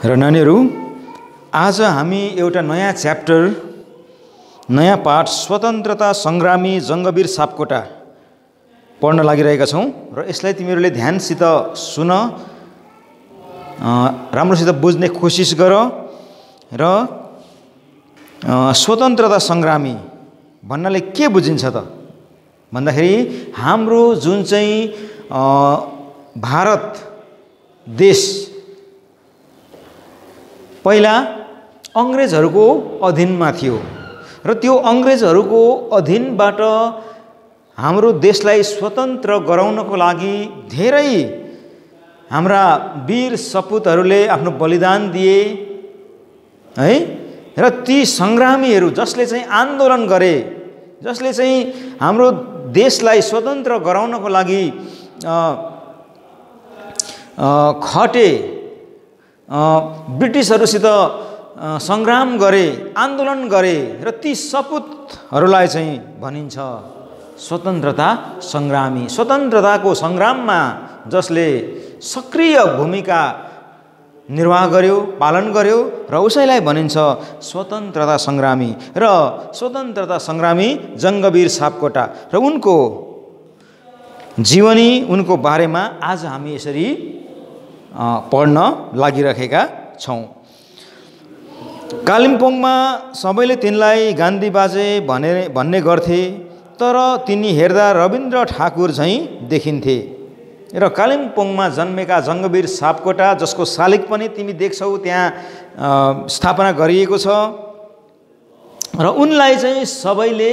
र नानीहरू आज हामी एउटा नयाँ च्याप्टर नयाँ पाठ स्वतन्त्रता सङ्ग्रामी जङ्गवीर सापकोटा पढ्न लागिरहेका छौँ र यसलाई तिमीहरूले ध्यानसित सुन राम्रोसित बुझ्ने कोसिस गर र स्वतन्त्रता सङ्ग्रामी भन्नाले के बुझिन्छ त? भन्दाखेरि हाम्रो जुन चाहिँ भारत देश पहिला अङ्ग्रेजहरूको अधीनमा थियो र त्यो अङ्ग्रेजहरूको अधीनबाट हाम्रो देशलाई स्वतन्त्र गराउनको लागि धेरै हाम्रा वीर सपुतहरूले आफ्नो बलिदान दिए है? र ती सङ्ग्रामीहरू जसले चाहिँ आन्दोलन गरे जसले चाहिँ हाम्रो देशलाई स्वतन्त्र गराउनको लागि खटे ब्रिटिसहरूसित सङ्ग्राम गरे आन्दोलन गरे र ती सपुतहरूलाई चाहिँ भनिन्छ स्वतन्त्रता सङ्ग्रामी स्वतन्त्रताको सङ्ग्राममा जसले सक्रिय भूमिका निर्वाह गर्यो पालन गर्यो र उसैलाई भनिन्छ स्वतन्त्रता सङ्ग्रामी र स्वतन्त्रता सङ्ग्रामी जङ्गवीर सापकोटा र उनको जीवनी उनको बारेमा आज हामी यसरी पढ्न लागिरहेका छौँ। कालिम्पोङमा सबैले तिनलाई गान्धी बाजे भने भन्ने गर्थे तर तिनी हेर्दा रविन्द्र ठाकुर झैँ देखिन्थे। र कालिम्पोङमा जन्मेका जङ्गवीर सापकोटा जसको शालिग पनि तिमी देख्छौ त्यहाँ स्थापना गरिएको छ। र उनलाई चाहिँ सबैले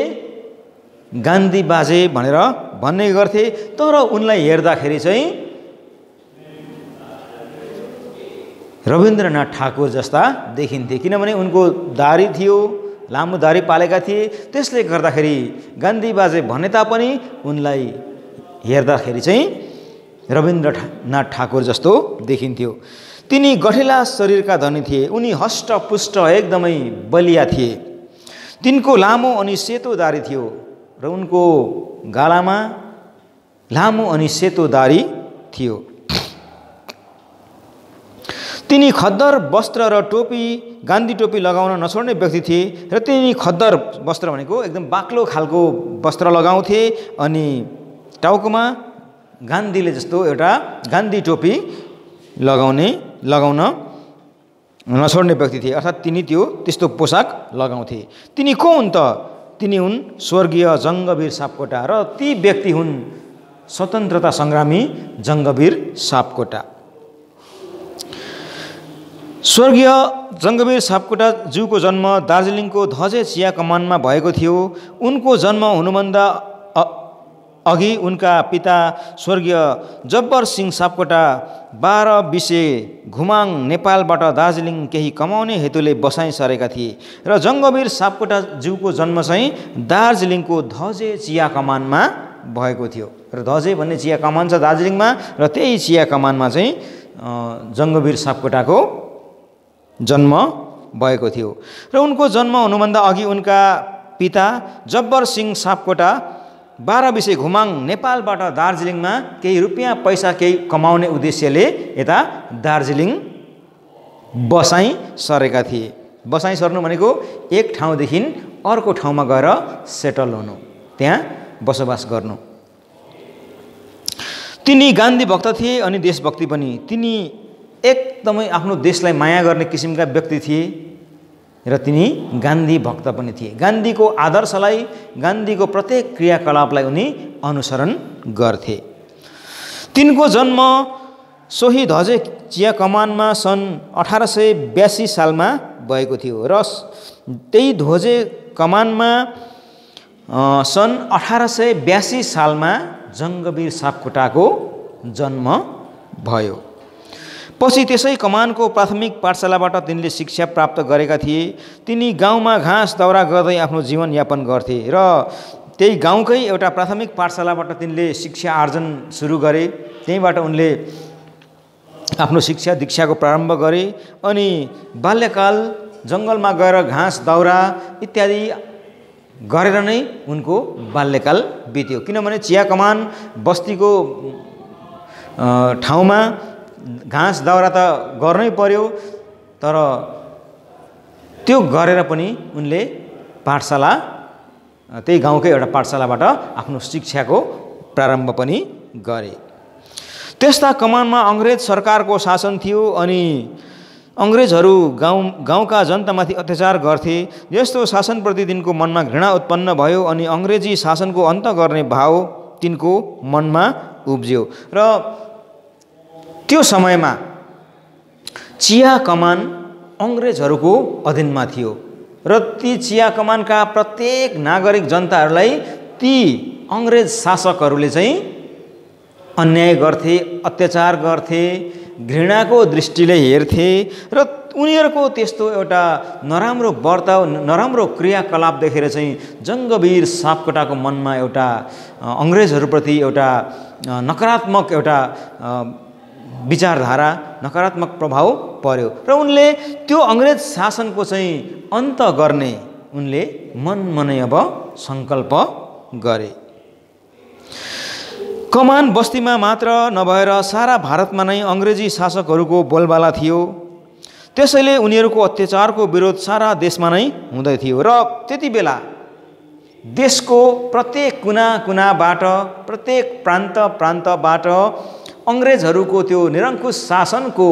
गान्धी बाजे भनेर भन्ने गर्थे तर उनलाई हेर्दाखेरि चाहिँ रविन्द्रनाथ ठाकुर जस्ता देखिन्थे। किनभने उनको दारी थियो लामो दारी पालेका थिए। त्यसले गर्दाखेरि गान्धी बाजे भने तापनि उनलाई हेर्दाखेरि चाहिँ रविन्द्रनाथ ठाकुर जस्तो देखिन्थ्यो। तिनी गठेला शरीरका धनी थिए। उनी हष्टपुष्ट एकदमै बलिया थिए। तिनको लामो अनि सेतो दारी थियो र उनको गालामा लामो अनि सेतो दारी थियो। तिनी खद्दर वस्त्र र टोपी गान्धी टोपी लगाउन नछोड्ने व्यक्ति थिए र तिनी खद्दर वस्त्र भनेको एकदम बाक्लो खालको वस्त्र लगाउँथे अनि टाउकोमा गान्धीले जस्तो एउटा गान्धी टोपी लगाउने लगाउन नछोड्ने व्यक्ति थिए। अर्थात् तिनी त्यो त्यस्तो पोसाक लगाउँथे। तिनी को हुन् त? तिनी हुन् स्वर्गीय जङ्गवीर सापकोटा र ती व्यक्ति हुन् स्वतन्त्रता सङ्ग्रामी जङ्गवीर सापकोटा। स्वर्गीय जङ्गवीर सापकोटा ज्यूको जन्म दार्जिलिङको धजे चिया कमानमा भएको थियो। उनको जन्म हुनुभन्दा अघि उनका पिता स्वर्गीय जब्बर सिंह सापकोटा बाह्र बिसे घुमाङ नेपालबाट दार्जिलिङ केही कमाउने हेतुले बसाइ सरेका थिए र जङ्गवीर सापकोटा ज्यूको जन्म चाहिँ दार्जिलिङको धजे चिया कमानमा भएको थियो। र धजे भन्ने चिया कमान छ दार्जिलिङमा र त्यही चिया कमानमा चाहिँ जङ्गवीर सापकोटाको जन्म भएको थियो। र उनको जन्म हुनुभन्दा अघि उनका पिता जब्बर सिंह सापकोटा बाह्र विषय घुमाङ नेपालबाट दार्जिलिङमा केही रुपियाँ पैसा केही कमाउने उद्देश्यले यता दार्जिलिङ बसाइ सरेका थिए। बसाइ सर्नु भनेको एक ठाउँदेखि अर्को ठाउँमा गएर सेटल हुनु त्यहाँ बसोबास गर्नु। तिनी गान्धी भक्त थिए अनि देशभक्ति पनि। तिनी एकदमै आफ्नो देशलाई माया गर्ने किसिमका व्यक्ति थिए र तिनी गान्धी भक्त पनि थिए। गान्धीको आदर्शलाई गान्धीको प्रत्येक क्रियाकलापलाई उनी अनुसरण गर्थे। तिनको जन्म सोही धजे चिया कमानमा सन् अठार सय बयासी सालमा भएको थियो र त्यही ध्वजे कमानमा सन् अठार सय बयासी सालमा जङ्गवीर सापकोटाको जन्म भयो। पछि त्यसै कमानको प्राथमिक पाठशालाबाट तिनले शिक्षा प्राप्त गरेका थिए। तिनी गाउँमा घाँस दाउरा गर्दै आफ्नो जीवनयापन गर्थे र त्यही गाउँकै एउटा प्राथमिक पाठशालाबाट तिनले शिक्षा आर्जन सुरु गरे। त्यहीँबाट उनले आफ्नो शिक्षा दीक्षाको प्रारम्भ गरे अनि बाल्यकाल जङ्गलमा गएर घाँस दाउरा इत्यादि गरेर नै उनको बाल्यकाल बित्यो। किनभने चिया कमान बस्तीको ठाउँमा घाँस दाउरा त गर्नै पर्यो तर त्यो गरेर पनि उनले पाठशाला त्यही गाउँकै एउटा पाठशालाबाट आफ्नो शिक्षाको प्रारम्भ पनि गरे। त्यस्ता कमानमा अङ्ग्रेज सरकारको शासन थियो अनि अङ्ग्रेजहरू गाउँ गाउँका जनतामाथि अत्याचार गर्थे। यस्तो शासनप्रति तिनको मनमा घृणा उत्पन्न भयो अनि अङ्ग्रेजी शासनको अन्त गर्ने भाव तिनको मनमा उब्जियो। र त्यो समयमा चिया कमान अङ्ग्रेजहरूको अधीनमा थियो र ती चिया कमानका प्रत्येक नागरिक जनताहरूलाई ती अङ्ग्रेज शासकहरूले चाहिँ अन्याय गर्थे अत्याचार गर्थे घृणाको दृष्टिले हेर्थे र उनीहरूको त्यस्तो एउटा नराम्रो वर्ताव नराम्रो क्रियाकलाप देखेर चाहिँ जङ्गवीर सापकोटाको मनमा एउटा अङ्ग्रेजहरूप्रति एउटा नकारात्मक एउटा विचारधारा नकारात्मक प्रभाव पर्यो र उनले त्यो अङ्ग्रेज शासनको चाहिँ अन्त गर्ने उनले मन मनै अब सङ्कल्प गरे। कमान बस्तीमा मात्र नभएर सारा भारतमा नै अङ्ग्रेजी शासकहरूको बोलबाला थियो। त्यसैले उनीहरूको अत्याचारको विरोध सारा देशमा नै हुँदै थियो र त्यति बेला देशको प्रत्येक कुना कुनाबाट प्रत्येक प्रान्त प्रान्तबाट अङ्ग्रेजहरूको त्यो निरङ्कुश शासनको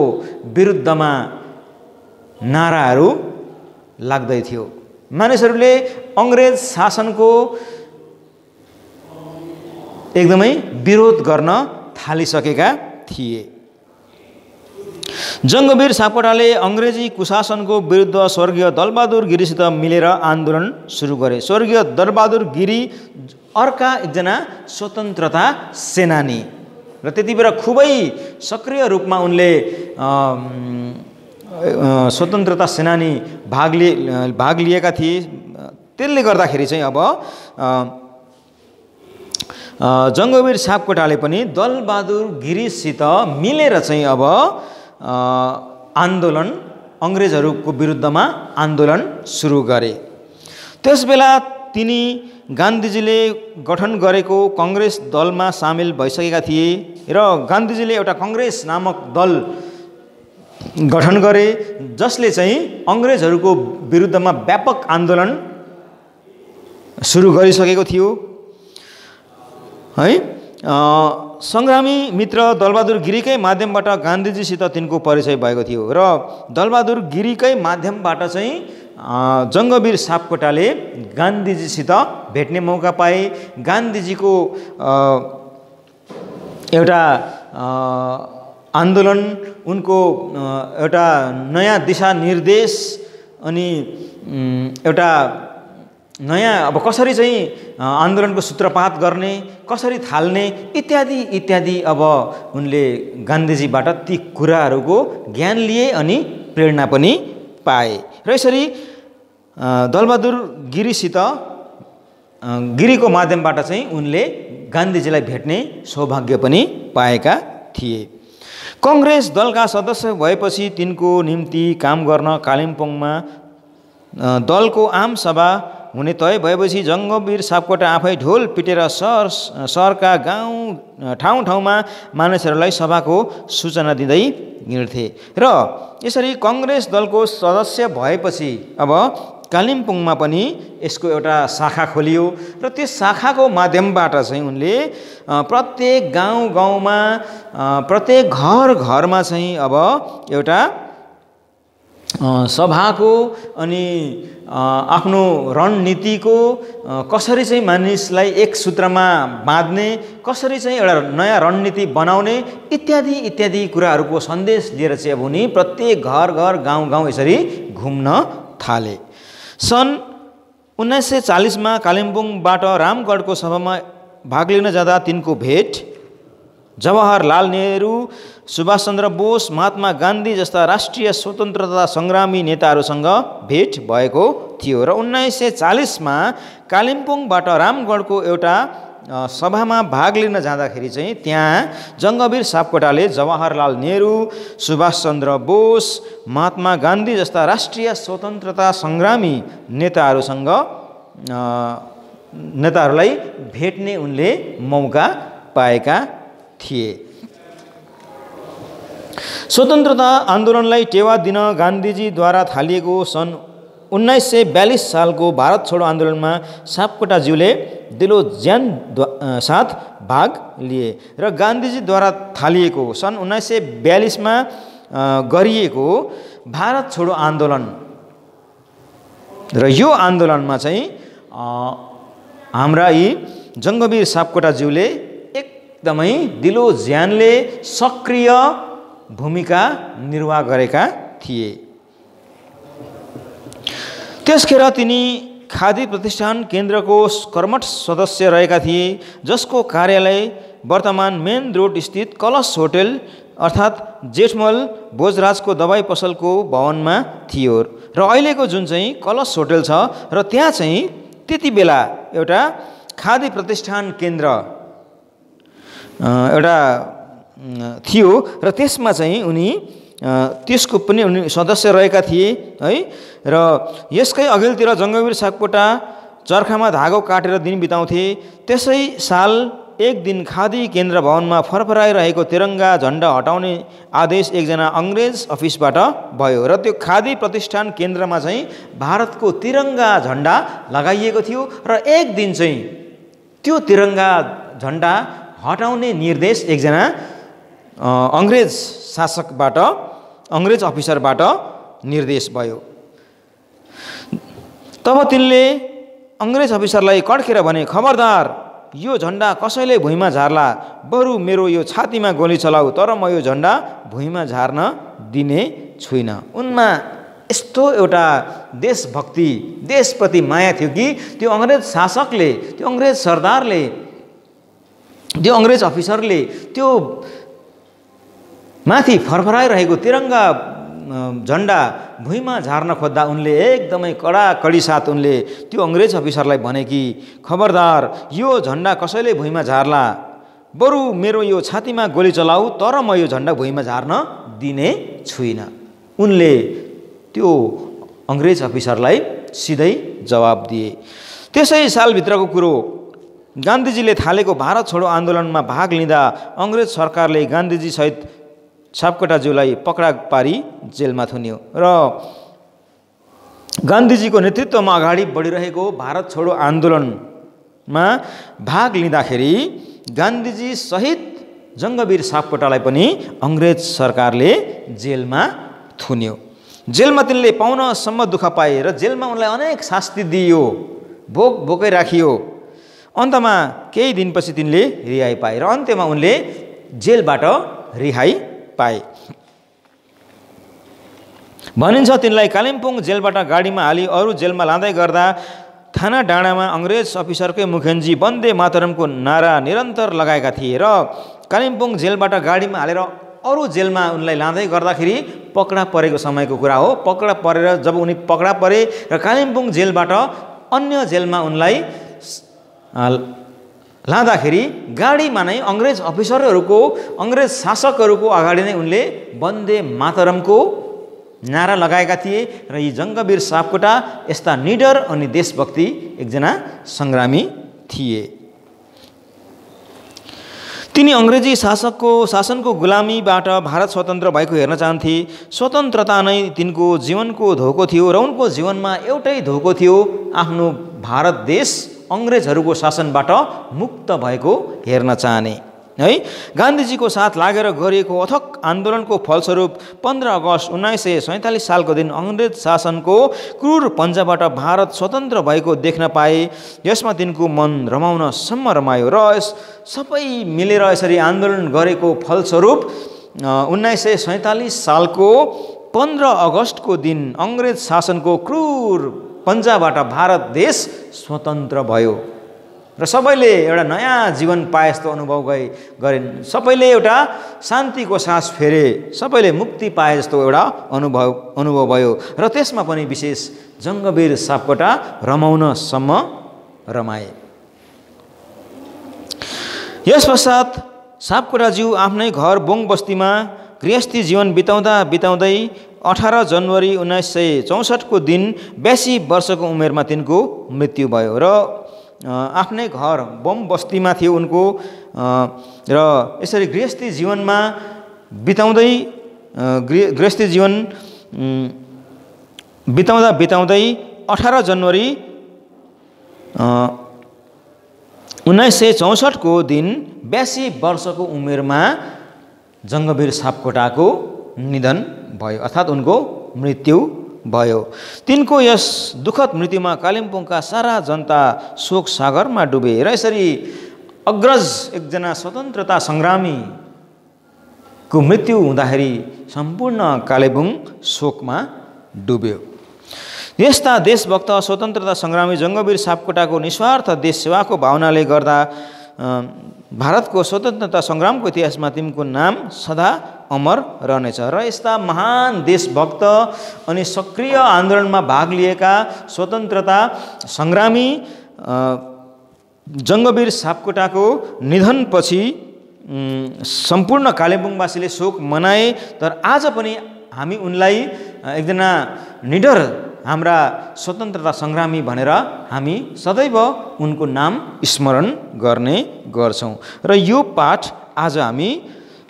विरुद्धमा नाराहरू लाग्दै थियो। मानिसहरूले अङ्ग्रेज शासनको एकदमै विरोध गर्न थालिसकेका थिए। जङ्गवीर सापकोटाले अङ्ग्रेजी कुशासनको विरुद्ध स्वर्गीय दलबहादुर गिरीसित मिलेर आन्दोलन सुरु गरे। स्वर्गीय दलबहादुर गिरी अर्का एकजना स्वतन्त्रता सेनानी। र त्यति बेला खुबै सक्रिय रूपमा उनले स्वतन्त्रता सेनानी भाग लिए भाग लिएका थिए। त्यसले गर्दाखेरि चाहिँ अब जङ्गवीर सापकोटाले पनि दलबहादुर गिरिसित मिलेर चाहिँ अब आन्दोलन अङ्ग्रेजहरूको विरुद्धमा आन्दोलन सुरु गरे। त्यसबेला तिनी गान्धीजीले गठन गरेको कङ्ग्रेस दलमा सामेल भइसकेका थिए र गान्धीजीले एउटा कङ्ग्रेस नामक दल गठन गरे जसले चाहिँ अङ्ग्रेजहरूको विरुद्धमा व्यापक आन्दोलन सुरु गरिसकेको थियो है सङ्ग्रामी मित्र दलबहादुर गिरीकै माध्यमबाट गान्धीजीसित तिनको परिचय भएको थियो र दलबहादुर गिरीकै माध्यमबाट चाहिँ जङ्गवीर सापकोटाले गान्धीजीसित भेट्ने मौका पाए। गान्धीजीको एउटा आन्दोलन उनको एउटा नयाँ दिशा निर्देश अनि एउटा नयाँ अब कसरी चाहिँ आन्दोलनको सूत्रपात गर्ने कसरी थाल्ने इत्यादि इत्यादि अब उनले गान्धीजीबाट ती कुराहरूको ज्ञान लिए अनि प्रेरणा पनि पाए। र यसरी दलबहादुर गिरीसित गिरीको माध्यमबाट चाहिँ उनले गान्धीजीलाई भेट्ने सौभाग्य पनि पाएका थिए। कङ्ग्रेस दलका सदस्य भएपछि तिनको निम्ति काम गर्न कालिम्पोङमा दलको आम सभा हुने तय भएपछि जङ्गवीर सापकोटा आफै ढोल पिटेर सहर सहरका गाउँ ठाउँ ठाउँमा मानिसहरूलाई सभाको सूचना दिँदै हिँड्थे र यसरी कङ्ग्रेस दलको सदस्य भएपछि अब कालिम्पोङमा पनि यसको एउटा शाखा खोलियो र त्यो शाखाको माध्यमबाट चाहिँ उनले प्रत्येक गाउँ गाउँमा प्रत्येक घर घरमा चाहिँ अब एउटा सभाको अनि आफ्नो रणनीतिको कसरी चाहिँ मानिसलाई एक सूत्रमा बाँध्ने कसरी चाहिँ एउटा नयाँ रणनीति बनाउने इत्यादि इत्यादि कुराहरूको सन्देश लिएर चाहिँ अब उनी प्रत्येक घर घर गाउँ गाउँ यसरी घुम्न थाले। सन् उन्नाइस सय चालिसमा कालिम्पोङबाट रामगढको सभामा भाग लिन जाँदा तिनको भेट जवाहरलाल नेहरू सुभाषचन्द्र बोस महात्मा गान्धी जस्ता राष्ट्रिय स्वतन्त्रता सङ्ग्रामी नेताहरूसँग भेट भएको थियो र उन्नाइस सय चालिसमा कालिम्पोङबाट रामगढको एउटा सभामा भाग लिन जाँदाखेरि चाहिँ त्यहाँ जङ्गवीर सापकोटाले जवाहरलाल नेहरू सुभाषचन्द्र बोस महात्मा गान्धी जस्ता राष्ट्रिय स्वतन्त्रता सङ्ग्रामी नेताहरूसँग नेताहरूलाई भेट्ने उनले मौका पाएका थिए। स्वतन्त्रता आन्दोलनलाई टेवा दिन गान्धीजीद्वारा थालिएको सन् उन्नाइस सय बयालिस सालको भारत छोडो आन्दोलनमा सापकोटाज्यूले दिलो ज्यान साथ भाग लिए र गान्धीजीद्वारा थालिएको सन् उन्नाइस सय बयालिसमा गरिएको भारत छोडो आन्दोलन। र यो आन्दोलनमा चाहिँ हाम्रा यी जङ्गवीर सापकोटाज्यूले एकदमै दिलो ज्यानले सक्रिय भूमिका निर्वाह गरेका थिए। त्यसखेर तिनी खादी प्रतिष्ठान केन्द्रको कर्मठ सदस्य रहेका थिए जसको कार्यालय वर्तमान मेन रोड स्थित कलश होटेल अर्थात् जेठमल भोजराजको दबाई पसलको भवनमा थियो र अहिलेको जुन चाहिँ कलश होटेल छ र त्यहाँ चाहिँ त्यति बेला एउटा खादी प्रतिष्ठान केन्द्र एउटा थियो र त्यसमा चाहिँ उनी त्यसको पनि उनी सदस्य रहेका थिए है? र यसकै अघिल्तिर जङ्गवीर सागपोटा चर्खामा धागो काटेर दिन बिताउँथे। त्यसै साल एक दिन खादी केन्द्र भवनमा फरफराइरहेको तिरङ्गा झन्डा हटाउने आदेश एकजना अङ्ग्रेज अफिसबाट भयो र त्यो खादी प्रतिष्ठान केन्द्रमा चाहिँ भारतको तिरङ्गा झन्डा लगाइएको थियो र एक दिन चाहिँ त्यो तिरङ्गा झन्डा हटाउने निर्देश एकजना अङ्ग्रेज शासकबाट अङ्ग्रेज अफिसरबाट निर्देश भयो। तब तिनले अङ्ग्रेज अफिसरलाई कड्केर भने खबरदार यो झन्डा कसैले भुइँमा झार्ला? बरु मेरो यो छातीमा गोली चलाऊ तर म यो झन्डा भुइँमा झार्न दिने छुइनँ। उनमा यस्तो एउटा देशभक्ति देशप्रति माया थियो कि त्यो अङ्ग्रेज शासकले त्यो अङ्ग्रेज सरदारले त्यो अङ्ग्रेज अफिसरले त्यो माथि फरफराइरहेको तिरङ्गा झन्डा भुइँमा झार्न खोज्दा उनले एकदमै कडा कडी साथ उनले त्यो अङ्ग्रेज अफिसरलाई भने कि खबरदार यो झन्डा कसैले भुइँमा झार्ला? बरु मेरो यो छातीमा गोली चलाऊ तर म यो झन्डा भुइँमा झार्न दिने छुइनँ। उनले त्यो अङ्ग्रेज अफिसरलाई सिधै जवाब दिए। त्यसै सालभित्रको कुरो गान्धीजीले थालेको भारत छोडो आन्दोलनमा भाग लिँदा अङ्ग्रेज सरकारले गान्धीजीसहित सापकोटाज्यूलाई पक्रा पारी जेलमा थुन्यो र गान्धीजीको नेतृत्वमा अगाडि बढिरहेको भारत छोडो आन्दोलनमा भाग लिँदाखेरि गान्धीजी सहित जङ्गवीर सापकोटालाई पनि अङ्ग्रेज सरकारले जेलमा थुन्यो। जेलमा तिनले पाउनसम्म दुःख पाए र जेलमा उनलाई अनेक शास्ति दिइयो भोक भोकै राखियो। अन्तमा केही दिनपछि तिनले रिहाई पाए र अन्त्यमा उनले जेलबाट रिहाई पाए। भनिन्छ तिनलाई कालिम्पोङ जेलबाट गाडीमा हाली अरू जेलमा लाँदै गर्दा थाना डाँडामा अङ्ग्रेज अफिसरकै मुखेन्जी वन्दे मातरमको नारा निरन्तर लगाएका थिए र कालिम्पोङ जेलबाट गाडीमा हालेर अरू जेलमा उनलाई लाँदै गर्दाखेरि पकडा परेको समयको कुरा हो। पकडा परेर जब उनी पकडा परे र कालिम्पोङ जेलबाट अन्य जेलमा उनलाई लाँदाखेरि गाडीमा नै अङ्ग्रेज अफिसरहरूको अङ्ग्रेज शासकहरूको अगाडि नै उनले वन्दे मातरमको नारा लगाएका थिए र यी जङ्गवीर सापकोटा यस्ता निडर अनि देशभक्ति एकजना सङ्ग्रामी थिए। तिनी अङ्ग्रेजी शासकको शासनको गुलामीबाट भारत स्वतन्त्र भएको हेर्न चाहन्थे। स्वतन्त्रता नै तिनको जीवनको धोको थियो र उनको जीवनमा एउटै धोको थियो आफ्नो भारत देश अङ्ग्रेजहरूको शासनबाट मुक्त भएको हेर्न चाहने। है? गान्धीजीको साथ लागेर गरिएको अथक आन्दोलनको फलस्वरूप पन्ध्र अगस्त उन्नाइस सय सैँतालिस सालको दिन अङ्ग्रेज शासनको क्रूर पन्जाबाट भारत स्वतन्त्र भएको देख्न पाए। यसमा तिनको मन रमाउनसम्म रमायो र यस सबै मिलेर यसरी आन्दोलन गरेको फलस्वरूप उन्नाइस सय सैँतालिस सालको पन्ध्र अगस्तको दिन अङ्ग्रेज शासनको क्रूर पन्जाबाट भारत देश स्वतन्त्र भयो। र सबैले एउटा नयाँ जीवन पाए जस्तो अनुभव गए गरिन्। सबैले एउटा शान्तिको सास फेरे सबैले मुक्ति पाए जस्तो एउटा अनुभव अनुभव भयो। र त्यसमा पनि विशेष जङ्गवीर सापकोटा रमाउनसम्म रमाए। यस पश्चात सापकोटाज्यू आफ्नै घर बोङ बस्तीमा गृहस्थी जीवन बिताउँदा बिताउँदै अठार जनवरी उन्नाइस सय चौसठको दिन बयासी वर्षको उमेरमा तिनको मृत्यु भयो र आफ्नै घर बम बस्तीमा थियो उनको र यसरी गृहस्थी जीवनमा बिताउँदै गृहस्थी जीवन बिताउँदा बिताउँदै अठार जनवरी उन्नाइस सय चौसठको दिन बयासी वर्षको उमेरमा जङ्गवीर सापकोटाको निधन भयो अर्थात् उनको मृत्यु भयो। तिनको यस दुःखद मृत्युमा कालिम्पोङका सारा जनता शोक सागरमा डुबे र यसरी अग्रज एकजना स्वतन्त्रता सङ्ग्रामीको मृत्यु हुँदाखेरि सम्पूर्ण कालेबुङ शोकमा डुब्यो। यस्ता देशभक्त स्वतन्त्रता सङ्ग्रामी जङ्गवीर सापकोटाको निस्वार्थ देश सेवाको भावनाले गर्दा भारतको स्वतन्त्रता सङ्ग्रामको इतिहासमा तिनको नाम सदा अमर रहनेछ। र यस्ता महान देशभक्त अनि सक्रिय आन्दोलनमा भाग लिएका स्वतन्त्रता सङ्ग्रामी जङ्गवीर सापकोटाको निधनपछि सम्पूर्ण कालिम्पोङवासीले शोक मनाए। तर आज पनि हामी उनलाई एकजना निडर हाम्रा स्वतन्त्रता सङ्ग्रामी भनेर हामी सदैव उनको नाम स्मरण गर्ने गर्छौँ। र यो पाठ आज हामी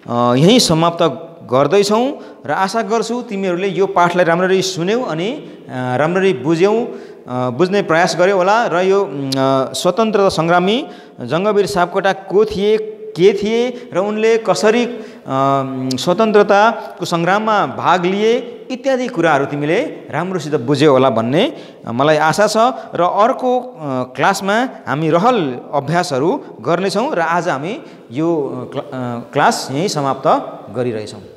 यहीँ समाप्त गर्दैछौँ र आशा गर्छु तिमीहरूले यो पाठलाई राम्ररी सुन्यौ अनि राम्ररी बुझ्यौ बुझ्ने प्रयास गर्यो होला र यो स्वतन्त्रता सङ्ग्रामी जङ्गवीर सापकोटा को थिए के थिए र उनले कसरी स्वतन्त्रताको सङ्ग्राममा भाग लिए इत्यादि कुराहरू तिमीले राम्रोसित बुझ्यौ होला भन्ने मलाई आशा छ र अर्को क्लासमा हामी रहल अभ्यासहरू गर्नेछौँ र आज हामी यो क्लास यहीँ समाप्त गरिरहेछौँ।